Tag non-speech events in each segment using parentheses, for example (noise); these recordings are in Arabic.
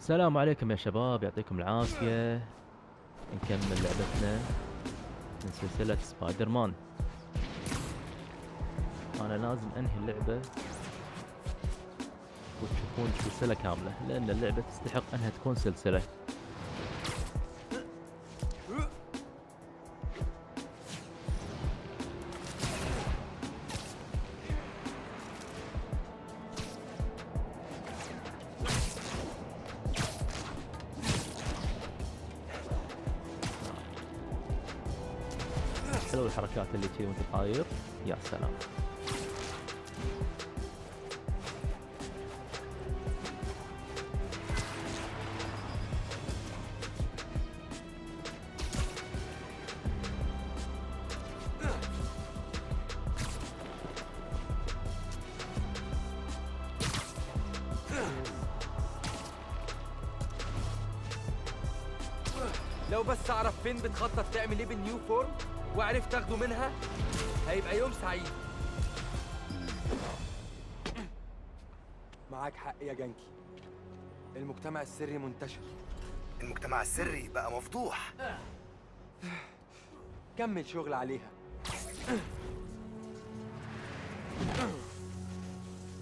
السلام عليكم يا شباب يعطيكم العافية. نكمل لعبتنا من سلسلة سبايدر مان أنا لازم أنهي اللعبة وتشوفون سلسلة كاملة لأن اللعبة تستحق أنها تكون سلسلة. طاير يا سلام. لو بس أعرف فين بتخطط تعمل إيه بال Nuform وعرفت تاخده منها هيبقى يوم سعيد. معاك حق يا جانكي المجتمع السري منتشر. المجتمع السري بقى مفضوح كمل شغل عليها.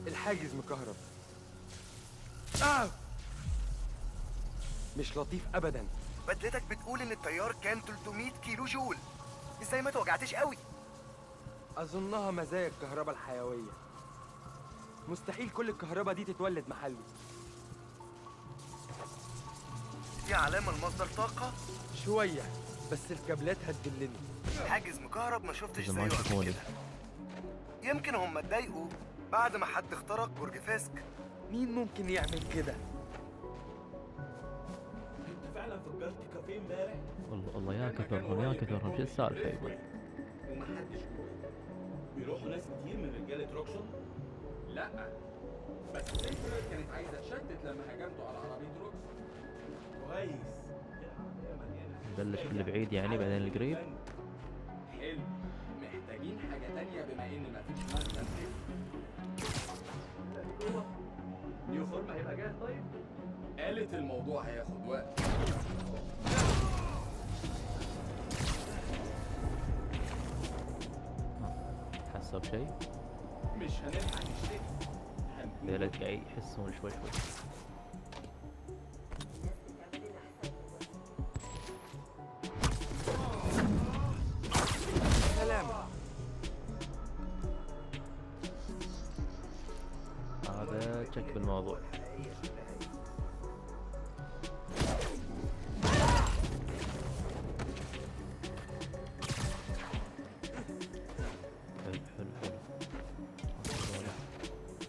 الحاجز مكهرب! مش لطيف ابدا. بدلتك بتقول إن التيار كان 300 كيلو جول. إزاي ما توجعتش قوي؟ أظنها مزايا الكهرباء الحيوية. مستحيل كل الكهرباء دي تتولد محله. دي علامة لمصدر طاقة؟ شوية بس الكابلات هتدلني. حاجز مكهرب ما شفتش زيه قبل. كده. يمكن هم اتضايقوا بعد ما حد اخترق برج فاسك. مين ممكن يعمل كده؟ أنت فعلا فجرت كافيه امبارح؟ والله والله يا كثرهم يا كثرهم شو السالفة يقول ومحدش جوه بيروحوا ناس كتير من رجالة روكسون؟ لا. بس سيفر كانت عايزة تشتت لما هجمتوا على عربية روكسون كويس. العربية مليانة نبلش بالبعيد يعني بعدين القريب؟ حلو. محتاجين حاجة تانية بما إن مفيش مخزن نيو فورم هيبقى جاهز طيب؟ قالت الموضوع هياخد وقت. حسوا بشيء مش هنلحق نشتري ذيلا قاعد يحسون شوي شوي. هذا تشك بالموضوع.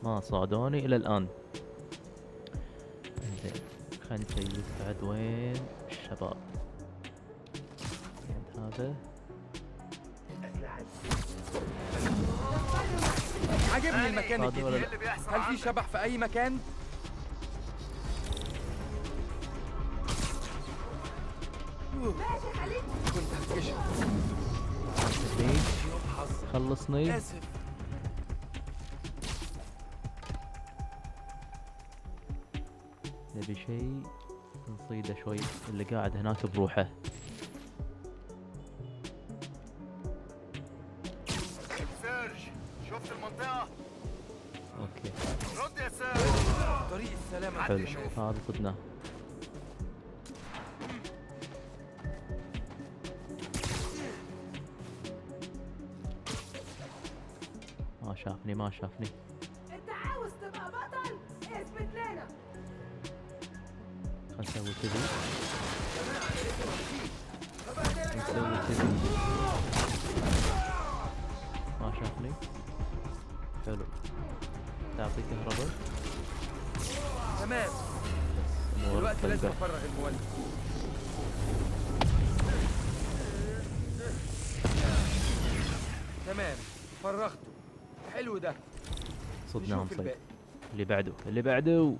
ما صادوني إلى الآن. زين خلينا نشيك بعد وين؟ الشباب. عند هذا. عجبني المكان الجديد لا؟ اللي بيحصل هل في؟ شبح في أي مكان؟ كنت هتكشف خلصني. آسف. نبي شيء نصيده شوي. اللي قاعد هناك بروحه. سيرج شفت المنطقة؟ okay. رد يا سيرج. طريق السلامة. حلو. هذا صدناه ما شافني ما شافني. خل نسوي كذي ما شافني حلو. تعطي كهرباء. تمام. دلوقتي لازم أفرغ المولد تمام. فرغته. حلو ده. صدناهم نشوف صيد الباقي. اللي بعده. اللي بعده.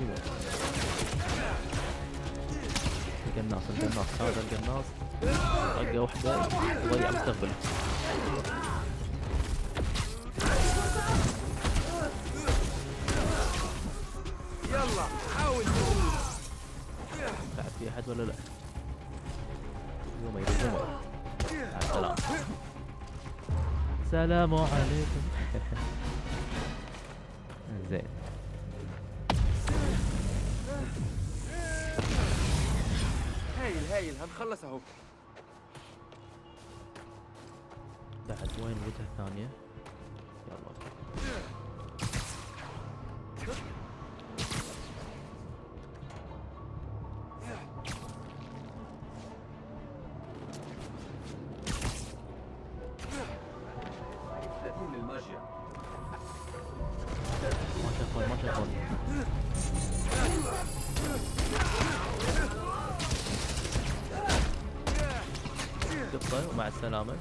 أيوه القناص القناص هذا القناص. طقة واحدة. يضيع مستقبله يلا حاول. بعد في أحد ولا لا؟ يوم يوم مع السلامة. السلام عليكم. هنخلص اهو. بعد وين الوجهة الثانية؟ يلا. ما شافون ما شافون ومع السلامة.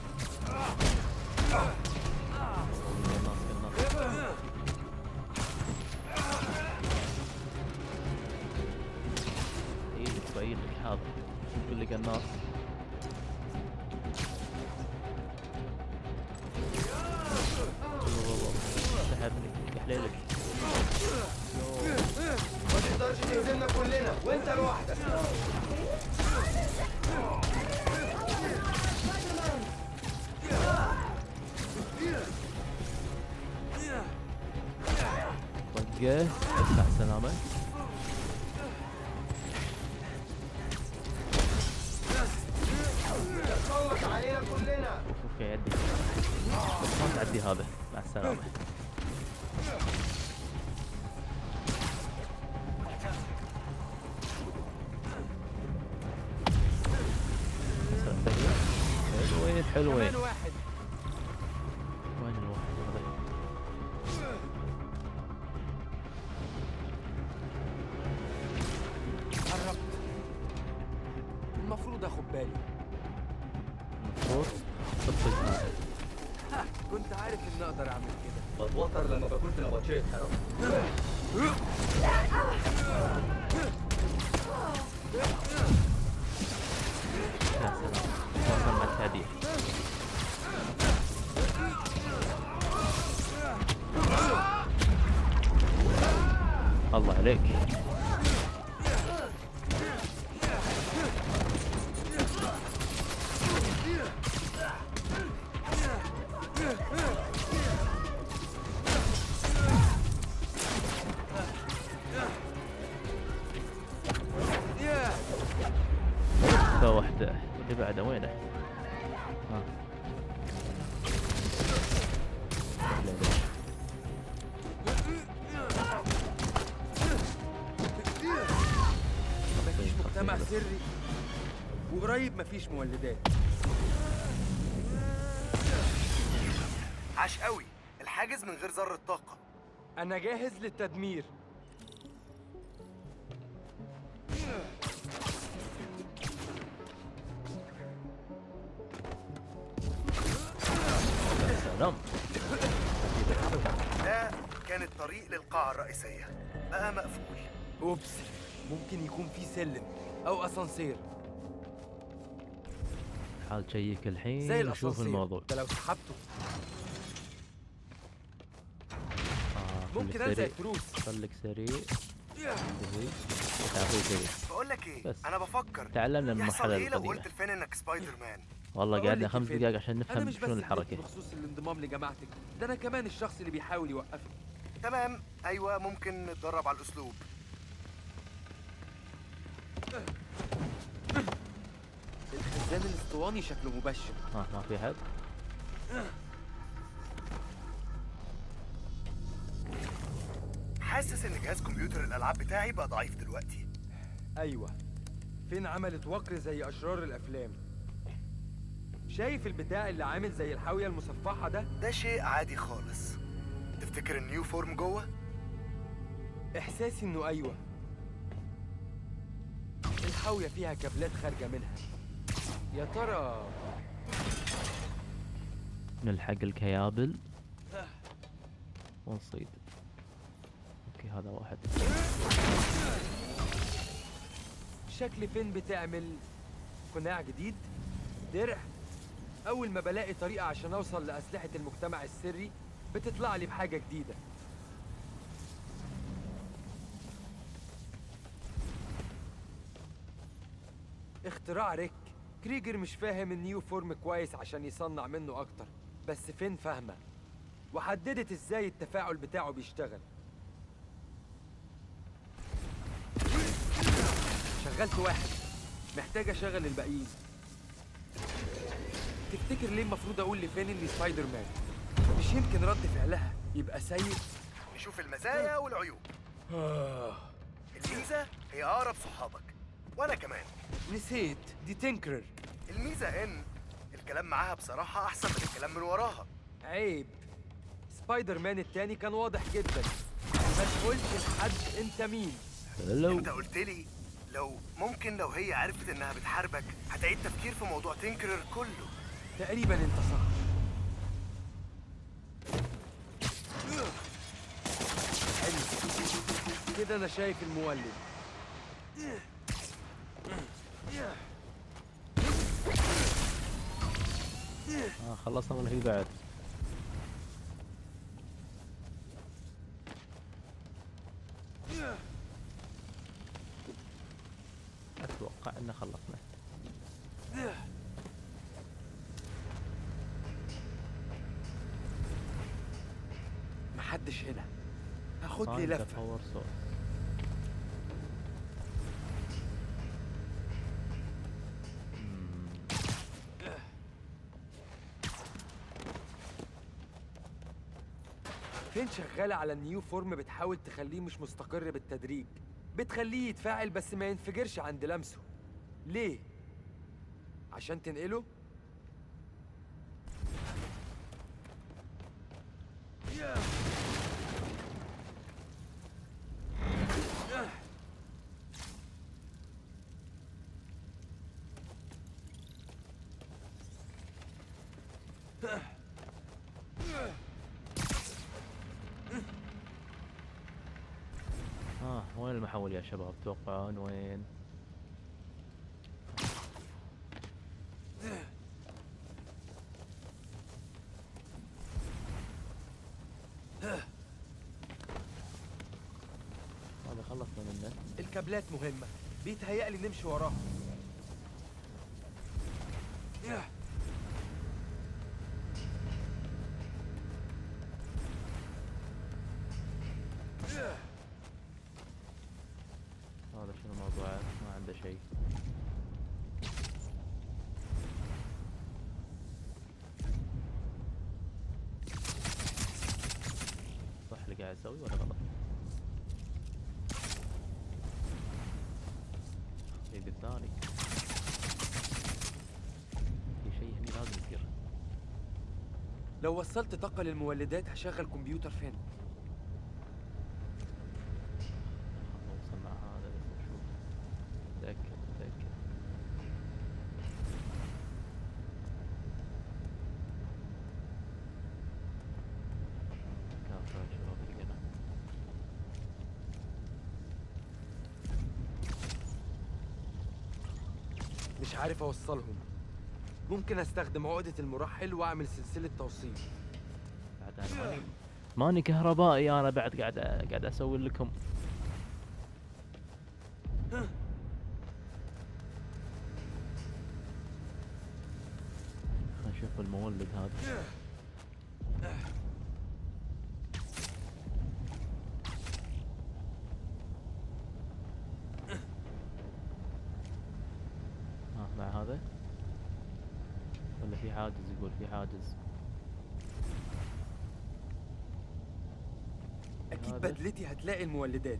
ما تعدي هذا مع مفيش مولدات. عاش قوي. الحاجز من غير ذرة طاقة. أنا جاهز للتدمير. سلام. ده كان الطريق للقاعة الرئيسية. بقى مقفول. oops. ممكن يكون في سلم أو أسانسير. تعال check زي الحين الأسانسير. وشوف الموضوع. ده لو سحبته. آه ممكن سريع. تروس خليك سريع. تعال سريع. بقول لك إيه بس. أنا بفكر. تعلمنا من يحصل المرحلة إيه لو قلت لفين إنك سبايدر مان والله قعدنا خمس دقايق عشان نفهم شنو الحركة. بخصوص الانضمام لجماعتك ده أنا كمان الشخص اللي بيحاول يوقفك تمام. أيوه ممكن نتدرب على الأسلوب. الميزان الاسطواني شكله مبشر. ها ما في حد. حاسس إن جهاز كمبيوتر الألعاب بتاعي بقى ضعيف دلوقتي. أيوه. فين عملت وقر زي أشرار الأفلام؟ شايف البتاع اللي عامل زي الحاوية المصفحة ده؟ ده شيء عادي خالص. تفتكر ال Nuform جوه؟ احساسي إنه أيوه. الحاوية فيها كابلات خارجة منها. يا ترى. نلحق الكيابل. ونصيد. okay هذا واحد. شكل فين بتعمل؟ قناع جديد؟ درع؟ أول ما بلاقي طريقة عشان أوصل لأسلحة المجتمع السري بتطلع لي بحاجة جديدة. اختراع ريك. كريجر مش فاهم ال Nuform كويس عشان يصنع منه أكتر بس فين فاهمة؟ وحددت إزاي التفاعل بتاعه بيشتغل. شغلت واحد محتاج أشغل الباقيين. تفتكر ليه المفروض أقول لفين اني سبايدر مان مش يمكن رد فعلها يبقى سيء؟ نشوف المزايا والعيوب. الميزه هي أقرب صحابك وأنا كمان. نسيت. دي تنكرر. الميزة إن الكلام معاها بصراحة أحسن من الكلام من وراها. عيب. سبايدر مان التاني كان واضح جدا. ما تقولش لحد أنت مين. هلو أنت قلت لي لو ممكن لو هي عرفت إنها بتحاربك هتعيد تفكير في موضوع تنكرر كله. تقريبا أنت صح. كده أنا شايف المولد. آه خلصنا ولا في بعد أتوقع إن خلصنا. محدش هنا. هاخد لي لفة. فين شغالة على النيو فورم بتحاول تخليه مش مستقر بالتدريج بتخليه يتفاعل بس ما ينفجرش عند لمسه ليه؟ عشان تنقله؟ آه وين المحول يا شباب؟ توقعون وين؟ هذا خلصنا منه. الكابلات مهمة. بيتهيألي نمشي وراها وصلت طاقة للمولدات هشغل كمبيوتر فين؟ مش عارف أوصلهم ممكن أستخدم عقدة المرحل وأعمل سلسلة توصيل. ماني كهربائي أنا بعد قاعد قاعد أسوي لكم. في حاجز يقول في حاجز أكيد. بدلتي هتلاقي المولدات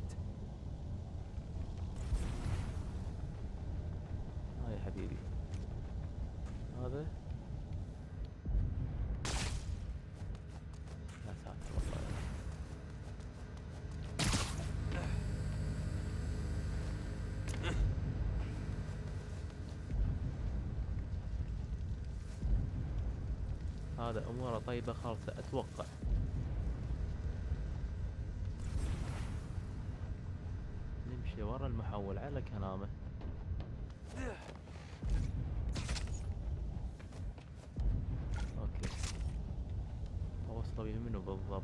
هذا اموره طيبه خالصه أتوقع. نمشي ورا المحول على كلامه. أوكي. اوصله بيه منو بالضبط؟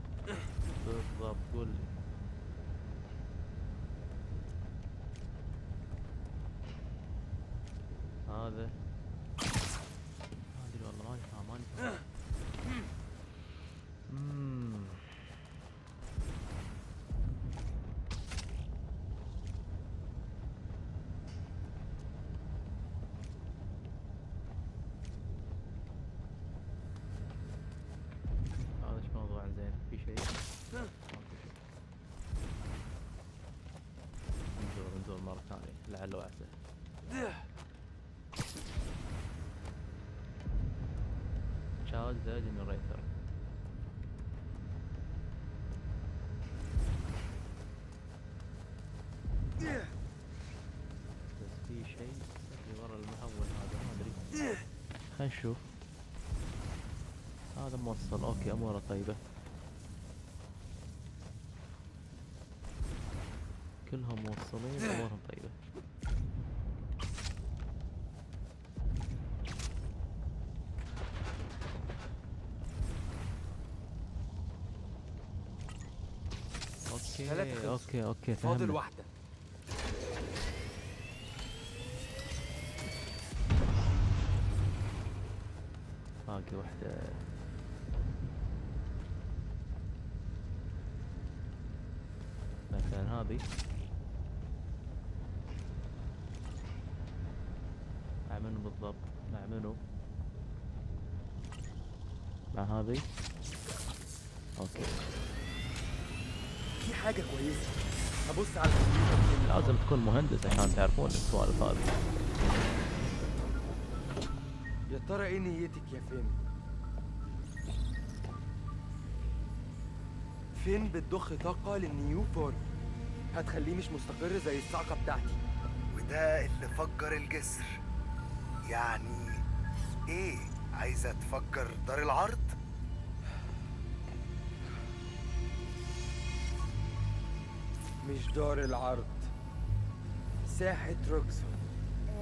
بالضبط قول لي. هذا؟ ما أدري والله ماني فاهم ماني فاهم أمم. هذا إيش موضوع زين في شيء ماكو شيء. ندور ندور مرة ثانية لعل وعسى charge the generator بس في شيء اللي ورا المحول هذا ما أدري. خلينا نشوف. هذا موصل. okay أمورة طيبة. كلهم موصلين أمورهم ثلاثة أوكي خلصوا. أوكي أوكي فاضل واحدة. باقي واحدة. مثلا هذه. مع منو بالضبط مع منو مع هذه أوكي في حاجة كويسة هبص على الكمبيوتر لازم تكون مهندس عشان تعرفون السوالف هذه. يا ترى إيه نيتك يا فين؟ فين بتضخ طاقة لل Nuform هتخليه مش مستقر زي الصعقة بتاعتي. وده اللي فجر الجسر. يعني إيه عايزة تفجر دار العرض؟ مش دار العرض. ساحة روكسون.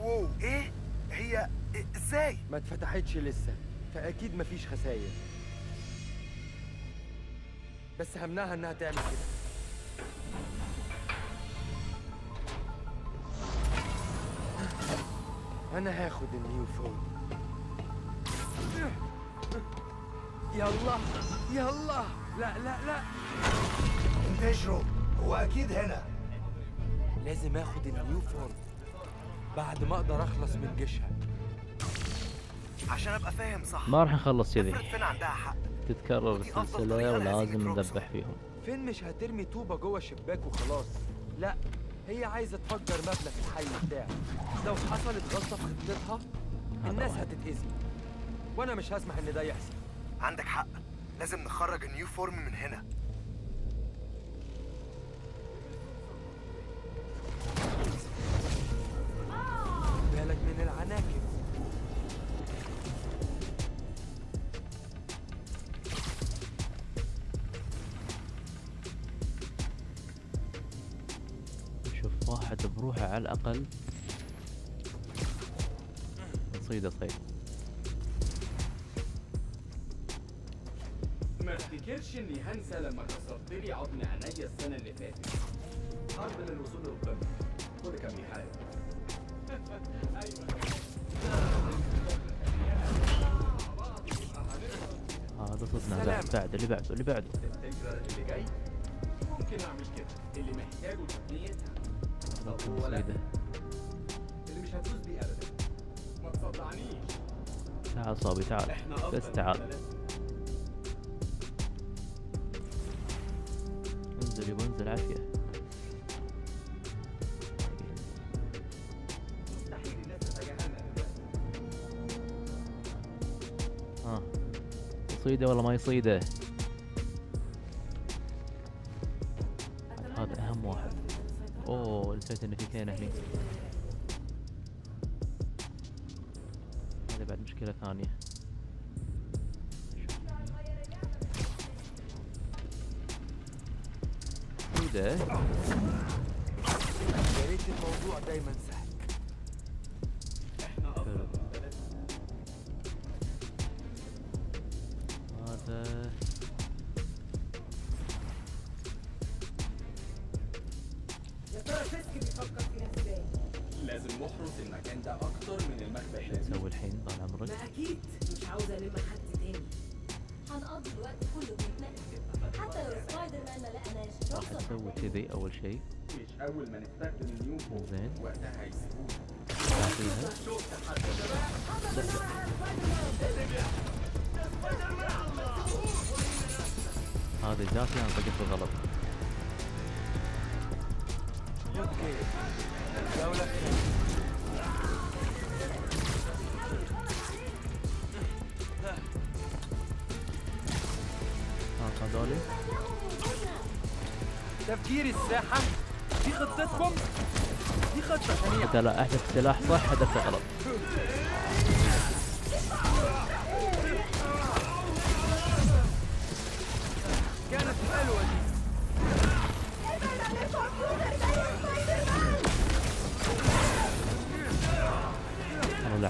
واو. إيه؟ هي؟ إزاي؟ ما اتفتحتش لسه فأكيد مفيش خساير. بس همنعها إنها تعمل كده. أنا هاخد ال Nuform يلا يلا لا لا لا. انتشروا هو أكيد هنا. لازم آخد ال Nuform بعد ما أقدر أخلص من جيشها. عشان أبقى فاهم صح. ما راح نخلص كذي. حق. تتكرر السلسلة ولازم. نذبح فيهم. فين مش هترمي طوبة جوه الشباك وخلاص؟ لا هي عايزة تفجر مبنى في الحي بتاعي لو حصلت غلطة في خطتها الناس هتتأذي. وأنا مش هسمح إن ده يحصل. عندك حق. لازم نخرج النيو فورم من هنا. على الأقل. نصيده صيد ما افتكرش إني هنسى لما كسرت لي عظم عينيا السنة اللي فاتت. حرب للوصول للقمة. كل كان بيحارب هذا صدنا سلام. بعد اللي بعده اللي بعده. اللي جاي. ممكن أعمل كده. اللي محتاجه تقنيتها اللي مش هتفوز بيه ابدا ما تصدعنيش تعال صابي تعال بس تعال. انزل يبا انزل دلوقتي ها يصيده ولا ما يصيده كينة هني هذه بعد مشكلة ثانية صيده يا ريت الموضوع دايما سهل. هذا كذي أول شيء اول ما نستخدم النيو فوق زين. وقتها هذه ذاتي أنا طقت بالغلط أوكي تفجير الساحة دي خطتكم دي خطة ثانية. انت لا احذف سلاح صح هدفته غلط كانت حلوة دي. أنا اللي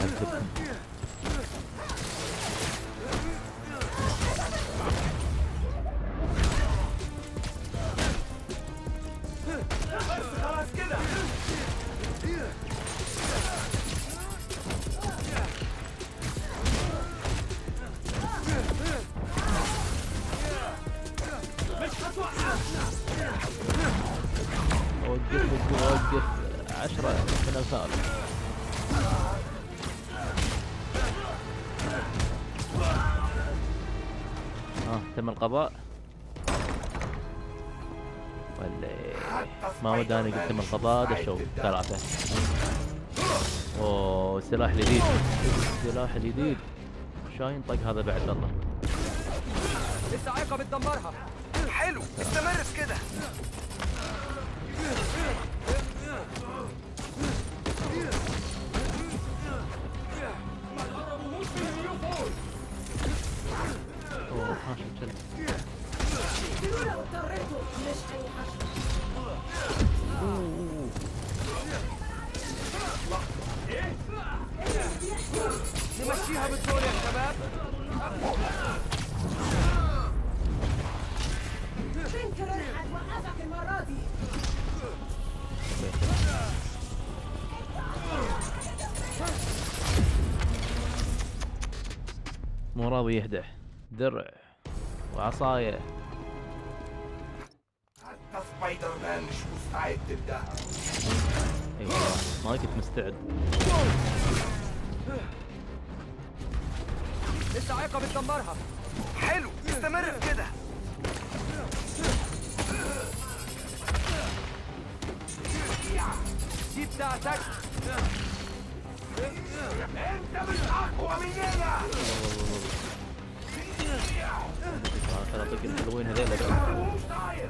ها تم القضاء. ولا؟ ما وداني قلت تم القضاء دشوا ثلاثة. أوه السلاح الجديد السلاح الجديد شاين طق هذا بعد والله الصاعقة بتدمرها. حلو استمر في كده. مش هيوحشوا نمشيها بالدور يا شباب مو راضي يهدى درع. وعصاية. حتى سبايدر مان مش مستعد لده أي والله ما كنت مستعد. الصاعقة بتدمرها. حلو استمر في كده. دي بتاعتك. Tatatakin duluin nila. Tatatakin duluin nila.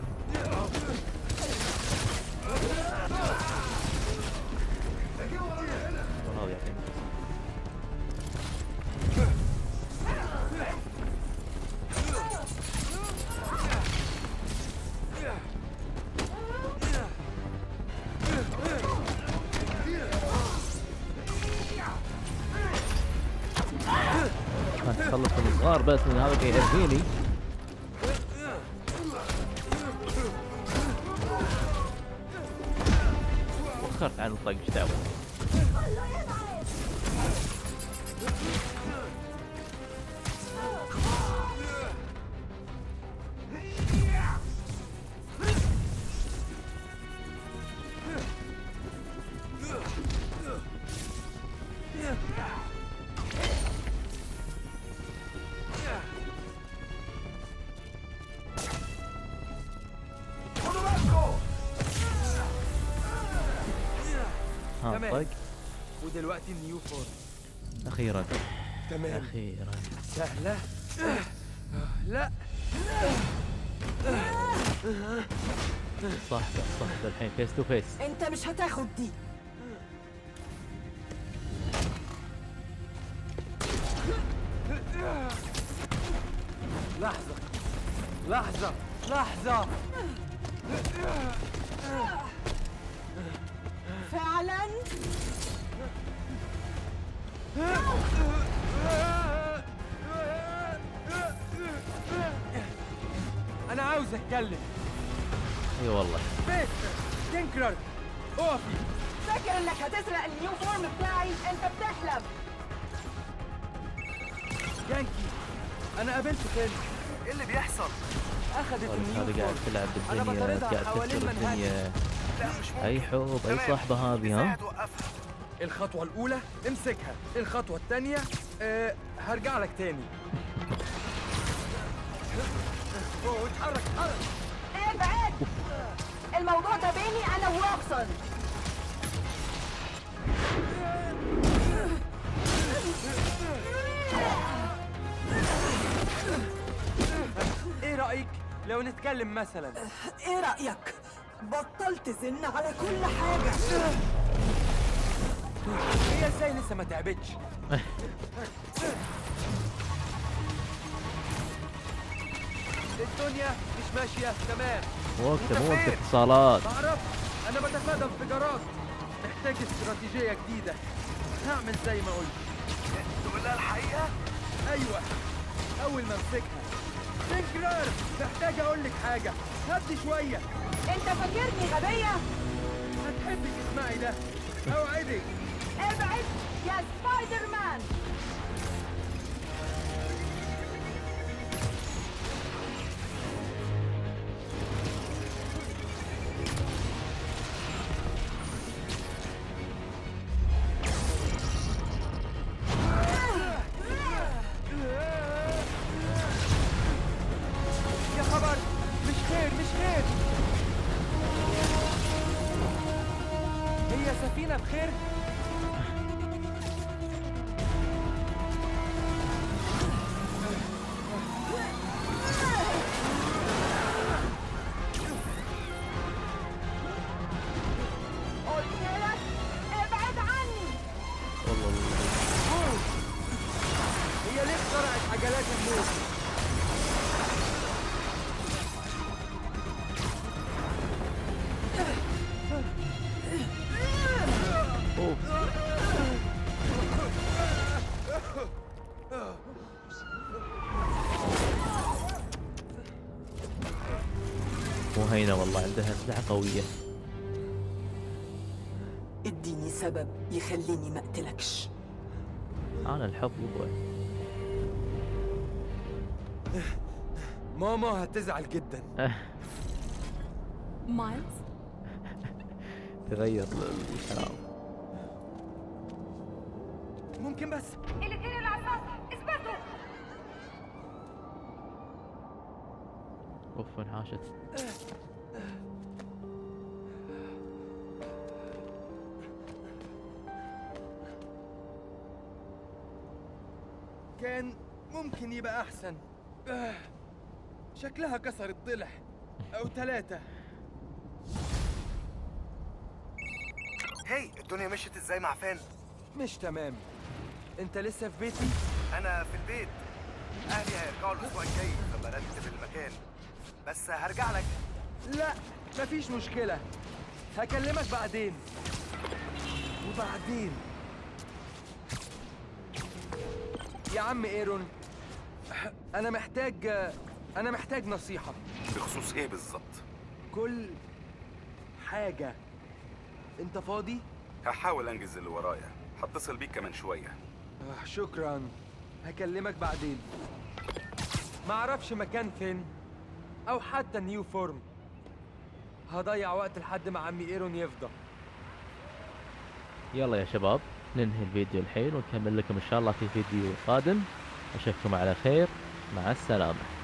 تخلص من الصغار بس من هذا قاعد صاحبه صاحبه الحين face to face انت مش هتاخد دي. لحظة لحظة لحظة. فعلا؟ أنا عاوز أتكلم. إي والله. تنكرر اقفي فاكر إنك هتسرق النيو فورم بتاعي؟ أنت بتحلم. يانكي أنا قابلت كين إيه اللي بيحصل؟ أخذت والله النيو قاعد تلعب أنا بالدنيا قاعد تكسر منهاتن. الدنيا. أي حب أي. صاحبة هذه ها؟ هتوقفها؟ الخطوة الأولى امسكها الخطوة الثانية أه هرجع لك تاني. أوه اتحرك اتحرك. الموضوع ده بيني أنا وروكسون إيه رأيك لو نتكلم مثلا؟ إيه رأيك؟ بطلت زن على كل حاجة. هي إزاي لسه ما تعبتش؟ (laughs) الدنيا ماشية تمام. وقته مو وقت؟ اتصالات. بعرف أنا بتفادى انفجارات محتاج استراتيجية جديدة. هعمل زي ما قلت. تقول لها الحقيقة؟ أيوه. أول ما امسكها تنكرر محتاج أقول لك حاجة. هدي شوية. أنت فاكرني غبية؟ هتحبي تسمعي ده. أوعدك. أبعد يا سبايدر مان! مو هينة والله عندها أسلحة قوية. اديني سبب يخليني ما أقتلكش. أنا الحب يبغى ماما هتزعل جدا. (laughs) مايلز؟ تغير. الكلام ممكن بس. اوف انحاشت كان ممكن يبقى أحسن. شكلها كسرت ضلع أو ثلاثة. هي الدنيا مشيت إزاي مع فان؟ مش تمام. أنت لسه في بيتي؟ أنا في البيت. أهلي هيرجعوا الأسبوع الجاي فبرتب المكان. بس هرجع لك. لا مفيش مشكلة. هكلمك بعدين. وبعدين. يا عم إيرون أنا محتاج أنا محتاج نصيحة. بخصوص إيه بالظبط؟ كل حاجة. أنت فاضي؟ هحاول أنجز اللي ورايا. هتصل بيك كمان شوية. آه شكرا. هكلمك بعدين. معرفش مكان فين. أو حتى Nuform هضيع وقت لحد ما عمي إيرون يفضى. يلا يا شباب ننهي الفيديو الحين ونكمل لكم إن شاء الله في فيديو قادم. أشوفكم على خير. مع السلامة.